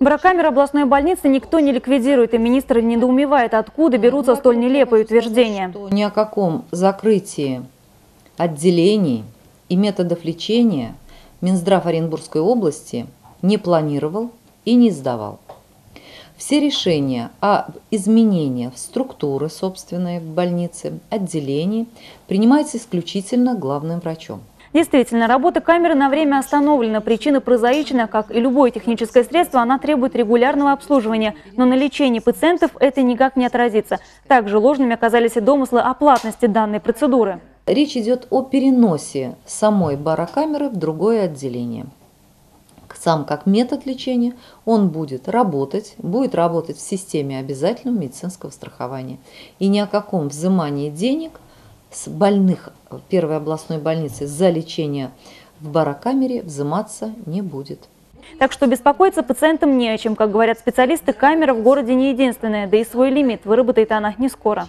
Барокамеры областной больницы никто не ликвидирует, и министр недоумевает, откуда берутся столь нелепые утверждения. Ни о каком закрытии отделений и методов лечения Минздрав Оренбургской области не планировал и не издавал. Все решения о изменении структуры собственной больницы, отделений принимаются исключительно главным врачом. Действительно, работа камеры на время остановлена. Причина прозаична, как и любое техническое средство, она требует регулярного обслуживания. Но на лечении пациентов это никак не отразится. Также ложными оказались и домыслы о платности данной процедуры. Речь идет о переносе самой барокамеры в другое отделение сам как метод лечения, он будет работать, будет работать в системе обязательного медицинского страхования. И ни о каком взимании денег с больных первой областной больницы за лечение в барокамере взиматься не будет. Так что беспокоиться пациентам не о чем. Как говорят специалисты, камера в городе не единственная, да и свой лимит выработает она не скоро.